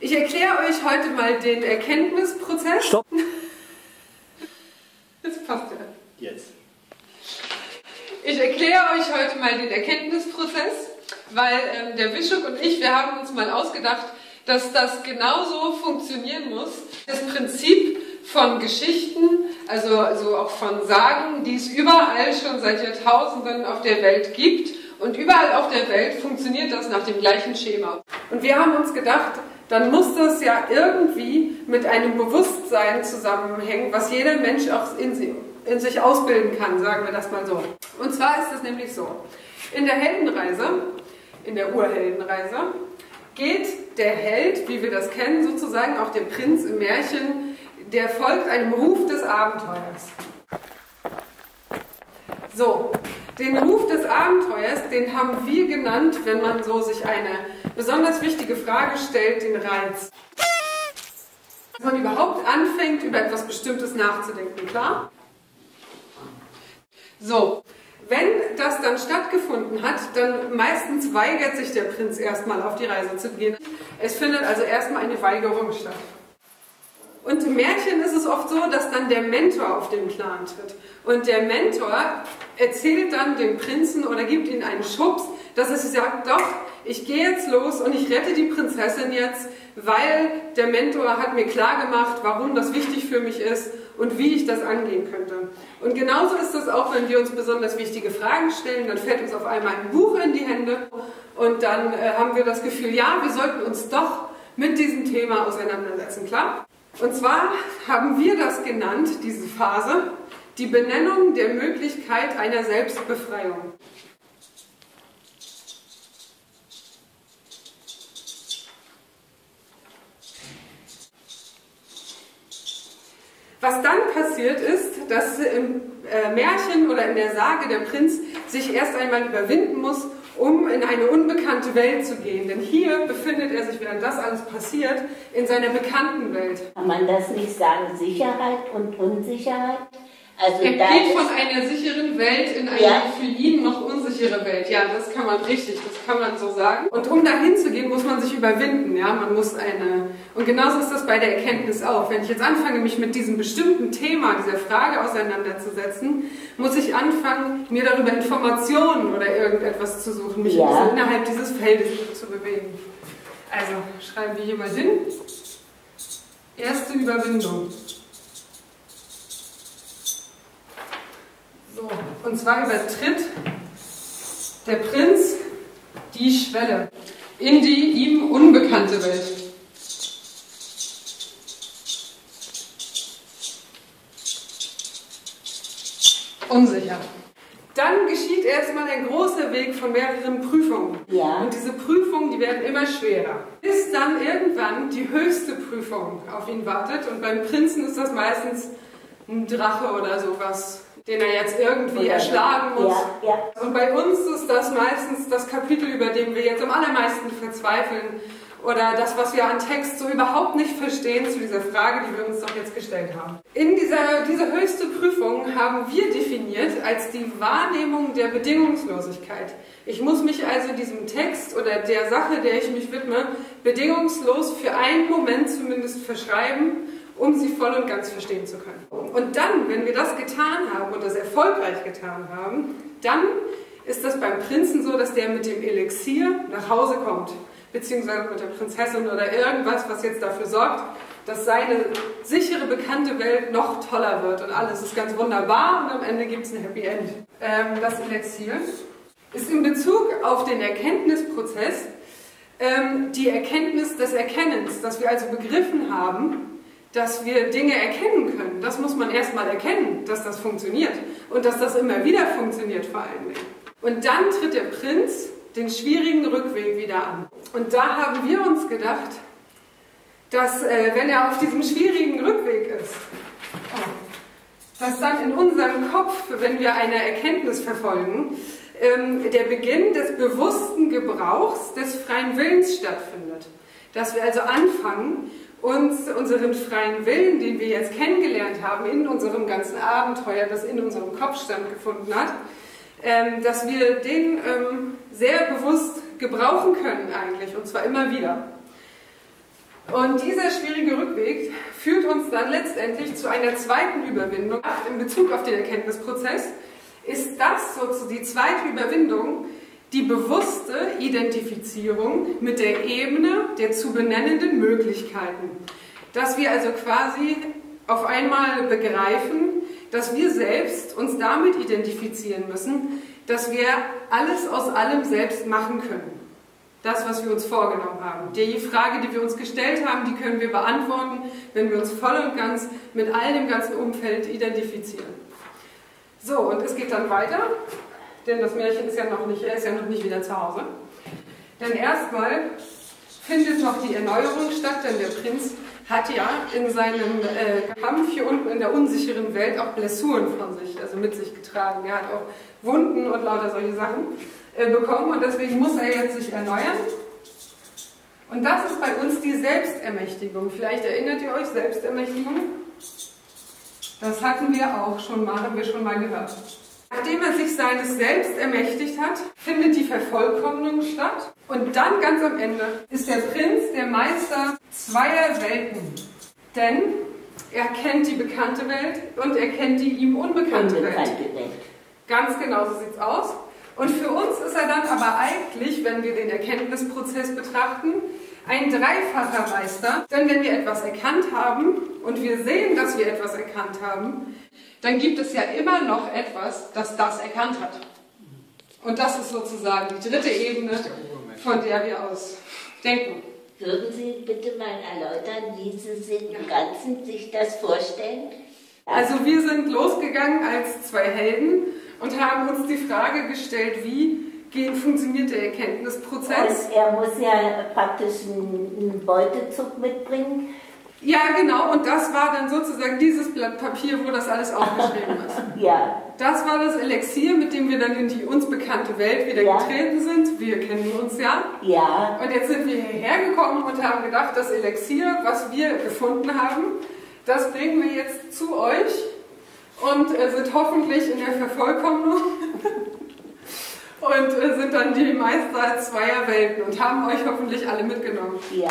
Ich erkläre euch heute mal den Erkenntnisprozess. Stopp. Das passt ja. Jetzt. Ich erkläre euch heute mal den Erkenntnisprozess, weil ähm, der Bischop und ich, wir haben uns mal ausgedacht, dass das genauso funktionieren muss. Das Prinzip von Geschichten, also, also auch von Sagen, die es überall schon seit Jahrtausenden auf der Welt gibt. Und überall auf der Welt funktioniert das nach dem gleichen Schema. Und wir haben uns gedacht, dann muss das ja irgendwie mit einem Bewusstsein zusammenhängen, was jeder Mensch auch in, in sich ausbilden kann, sagen wir das mal so. Und zwar ist es nämlich so, in der Heldenreise, in der Urheldenreise, geht der Held, wie wir das kennen, sozusagen auch der Prinz im Märchen, der folgt einem Ruf des Abenteuers. So, den Ruf des Abenteuers, den haben wir genannt, wenn man so sich eine besonders wichtige Frage stellt, den Reiz. Dass man überhaupt anfängt, über etwas Bestimmtes nachzudenken, klar? So, wenn das dann stattgefunden hat, dann meistens weigert sich der Prinz erstmal auf die Reise zu gehen. Es findet also erstmal eine Weigerung statt. Und im Märchen ist es oft so, dass dann der Mentor auf den Plan tritt. Und der Mentor erzählt dann dem Prinzen oder gibt ihm einen Schubs, dass er sagt, doch, ich gehe jetzt los und ich rette die Prinzessin jetzt, weil der Mentor hat mir klar gemacht, warum das wichtig für mich ist und wie ich das angehen könnte. Und genauso ist es auch, wenn wir uns besonders wichtige Fragen stellen, dann fällt uns auf einmal ein Buch in die Hände und dann äh, haben wir das Gefühl, ja, wir sollten uns doch mit diesem Thema auseinandersetzen, klar? Und zwar haben wir das genannt, diese Phase, die Benennung der Möglichkeit einer Selbstbefreiung. Was dann passiert ist, dass im äh, Märchen oder in der Sage der Prinz sich erst einmal überwinden muss, um in eine unbekannte Welt zu gehen. Denn hier befindet er sich, während das alles passiert, in seiner bekannten Welt. Kann man das nicht sagen, Sicherheit und Unsicherheit? Also er geht von einer sicheren Welt in eine ja. für ihn noch unsichere Welt. Ja, das kann man richtig, das kann man so sagen. Und um dahin zu gehen, muss man sich überwinden. Ja, man muss eine. Und genauso ist das bei der Erkenntnis auch. Wenn ich jetzt anfange, mich mit diesem bestimmten Thema, dieser Frage auseinanderzusetzen, muss ich anfangen, mir darüber Informationen oder irgendetwas zu suchen, mich ja. innerhalb dieses Feldes zu bewegen. Also schreiben wir hier mal hin. Erste Überwindung. So, und zwar übertritt der Prinz die Schwelle in die ihm unbekannte Welt. Unsicher. Dann geschieht erstmal ein großer Weg von mehreren Prüfungen. Ja. Und diese Prüfungen, die werden immer schwerer. Bis dann irgendwann die höchste Prüfung auf ihn wartet. Und beim Prinzen ist das meistens ein Drache oder sowas den er jetzt irgendwie erschlagen muss. Ja, ja. Und bei uns ist das meistens das Kapitel, über dem wir jetzt am allermeisten verzweifeln oder das, was wir an Text so überhaupt nicht verstehen zu dieser Frage, die wir uns doch jetzt gestellt haben. In dieser diese höchste Prüfung haben wir definiert als die Wahrnehmung der Bedingungslosigkeit. Ich muss mich also diesem Text oder der Sache, der ich mich widme, bedingungslos für einen Moment zumindest verschreiben um sie voll und ganz verstehen zu können. Und dann, wenn wir das getan haben und das erfolgreich getan haben, dann ist das beim Prinzen so, dass der mit dem Elixier nach Hause kommt, beziehungsweise mit der Prinzessin oder irgendwas, was jetzt dafür sorgt, dass seine sichere, bekannte Welt noch toller wird und alles ist ganz wunderbar und am Ende gibt es ein Happy End. Ähm, das Elixier ist in Bezug auf den Erkenntnisprozess ähm, die Erkenntnis des Erkennens, dass wir also begriffen haben, dass wir Dinge erkennen können. Das muss man erstmal erkennen, dass das funktioniert und dass das immer wieder funktioniert vor allen Dingen. Und dann tritt der Prinz den schwierigen Rückweg wieder an. Und da haben wir uns gedacht, dass äh, wenn er auf diesem schwierigen Rückweg ist, dass dann in unserem Kopf, wenn wir eine Erkenntnis verfolgen, ähm, der Beginn des bewussten Gebrauchs des freien Willens stattfindet. Dass wir also anfangen, uns unseren freien Willen, den wir jetzt kennengelernt haben in unserem ganzen Abenteuer, das in unserem Kopf stattgefunden hat, ähm, dass wir den ähm, sehr bewusst gebrauchen können eigentlich und zwar immer wieder. Und dieser schwierige Rückweg führt uns dann letztendlich zu einer zweiten Überwindung. In Bezug auf den Erkenntnisprozess ist das sozusagen die zweite Überwindung, die bewusste Identifizierung mit der Ebene der zu benennenden Möglichkeiten. Dass wir also quasi auf einmal begreifen, dass wir selbst uns damit identifizieren müssen, dass wir alles aus allem selbst machen können. Das, was wir uns vorgenommen haben. Die Frage, die wir uns gestellt haben, die können wir beantworten, wenn wir uns voll und ganz mit all dem ganzen Umfeld identifizieren. So, und es geht dann weiter, denn das Märchen ist ja noch nicht, er ist ja noch nicht wieder zu Hause. Denn erstmal findet noch die Erneuerung statt, denn der Prinz hat ja in seinem äh, Kampf hier unten in der unsicheren Welt auch Blessuren von sich, also mit sich getragen. Er hat auch Wunden und lauter solche Sachen äh, bekommen und deswegen muss er jetzt sich erneuern. Und das ist bei uns die Selbstermächtigung. Vielleicht erinnert ihr euch, Selbstermächtigung? Das hatten wir auch schon mal, haben wir schon mal gehört. Nachdem er sich seines Selbst ermächtigt hat, findet die Vervollkommnung statt. Und dann ganz am Ende ist der Prinz der Meister zweier Welten. Denn er kennt die bekannte Welt und er kennt die ihm unbekannte, Unbekannte Welt. Welt. Ganz genau so sieht's aus. Und für uns ist er dann aber eigentlich, wenn wir den Erkenntnisprozess betrachten, ein dreifacher Meister. Denn wenn wir etwas erkannt haben und wir sehen, dass wir etwas erkannt haben, dann gibt es ja immer noch etwas, das das erkannt hat. Und das ist sozusagen die dritte Ebene, von der wir aus denken. Würden Sie bitte mal erläutern, wie Sie sich im Ganzen sich das vorstellen? Also wir sind losgegangen als zwei Helden und haben uns die Frage gestellt, wie geht, funktioniert der Erkenntnisprozess? Und er muss ja praktisch einen, einen Beutezug mitbringen. Ja, genau, und das war dann sozusagen dieses Blatt Papier, wo das alles aufgeschrieben ist. Ja, Das war das Elixier, mit dem wir dann in die uns bekannte Welt wieder Ja. getreten sind. Wir kennen uns ja. ja, Und jetzt sind wir hierher gekommen und haben gedacht, das Elixier, was wir gefunden haben, das bringen wir jetzt zu euch und äh, sind hoffentlich in der Vervollkommnung und äh, sind dann die Meister zweier Welten und haben euch hoffentlich alle mitgenommen. ja.